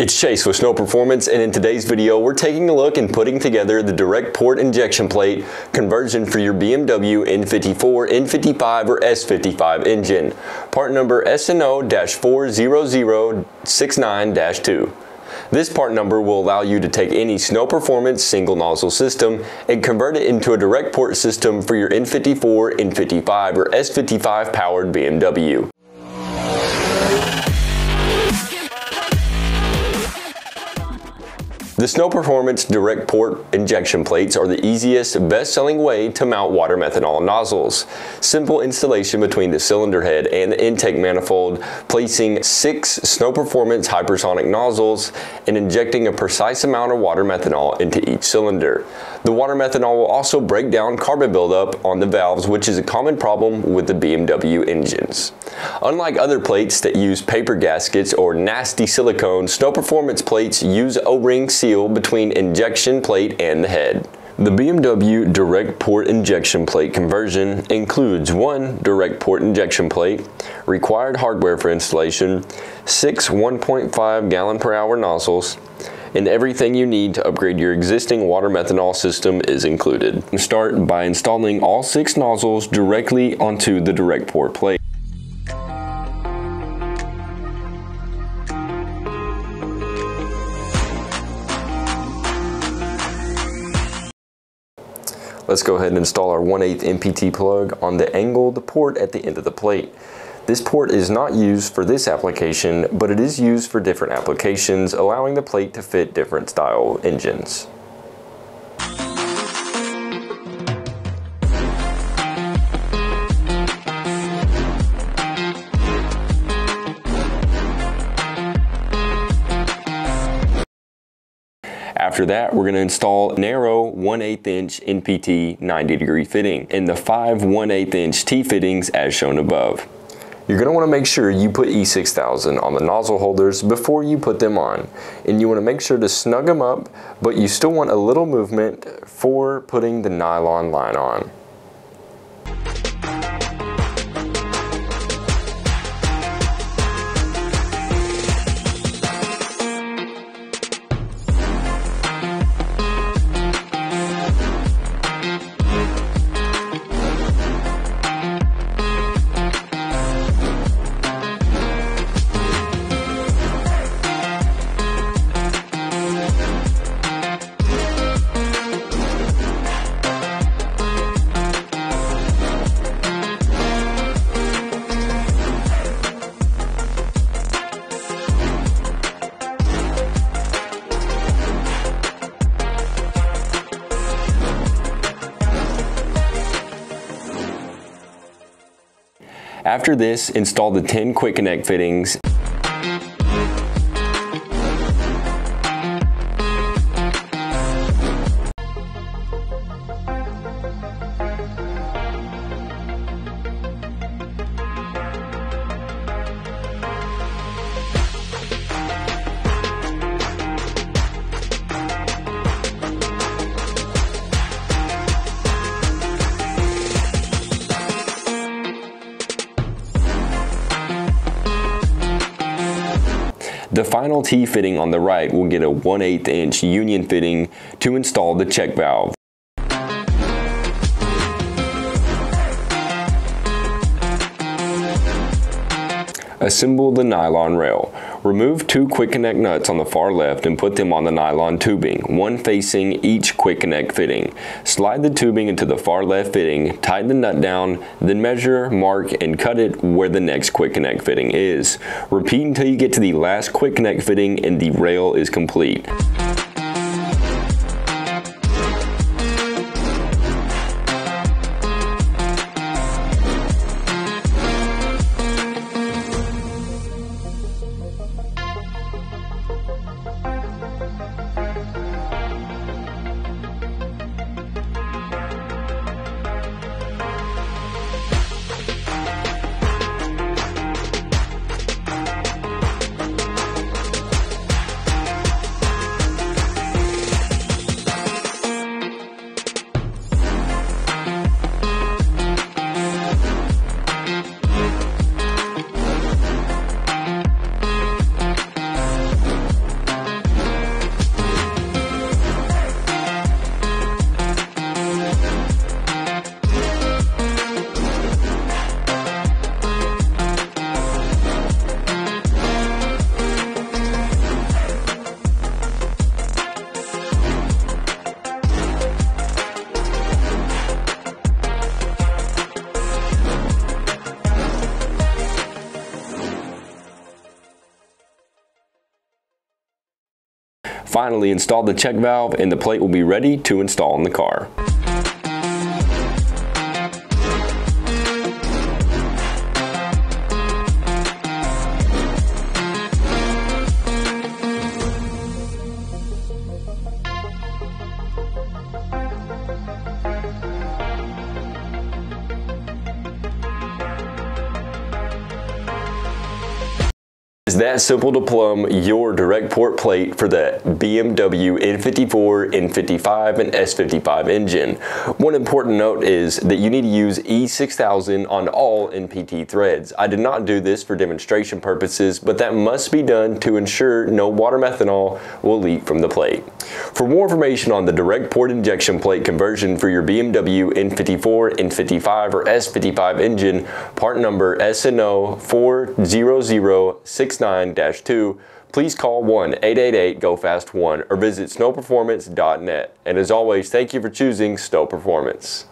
It's Chase with Snow Performance and in today's video we're taking a look and putting together the direct port injection plate conversion for your BMW N54, N55 or S55 engine. Part number SNO-40069-2. This part number will allow you to take any Snow Performance single nozzle system and convert it into a direct port system for your N54, N55 or S55 powered BMW. The Snow Performance Direct Port injection plates are the easiest, best-selling way to mount water methanol nozzles. Simple installation between the cylinder head and the intake manifold, placing six Snow Performance hypersonic nozzles and injecting a precise amount of water methanol into each cylinder. The water methanol will also break down carbon buildup on the valves, which is a common problem with the BMW engines. Unlike other plates that use paper gaskets or nasty silicone, Snow Performance plates use O-ring seal seal between injection plate and the head. The BMW direct port injection plate conversion includes one direct port injection plate, required hardware for installation, six 1.5 gallon per hour nozzles, and everything you need to upgrade your existing water methanol system is included. Start by installing all six nozzles directly onto the direct port plate. Let's go ahead and install our 1 8 MPT plug on the angled port at the end of the plate. This port is not used for this application, but it is used for different applications, allowing the plate to fit different style engines. After that, we're gonna install narrow 1 8 inch NPT 90 degree fitting and the five 1 8 inch T-fittings as shown above. You're going to want to make sure you put E6000 on the nozzle holders before you put them on. And you want to make sure to snug them up, but you still want a little movement for putting the nylon line on. After this, install the 10 quick connect fittings The final T fitting on the right will get a 1 8 inch union fitting to install the check valve. Assemble the nylon rail. Remove two quick connect nuts on the far left and put them on the nylon tubing, one facing each quick connect fitting. Slide the tubing into the far left fitting, tighten the nut down, then measure, mark, and cut it where the next quick connect fitting is. Repeat until you get to the last quick connect fitting and the rail is complete. Finally, install the check valve and the plate will be ready to install in the car. It's that simple to plumb your direct port plate for the BMW N54, N55, and S55 engine. One important note is that you need to use E6000 on all NPT threads. I did not do this for demonstration purposes, but that must be done to ensure no water methanol will leak from the plate. For more information on the direct port injection plate conversion for your BMW N54, N55, or S55 engine, part number SNO 40069 2 please call 1-888-GO-FAST-1 or visit snowperformance.net. And as always, thank you for choosing Snow Performance.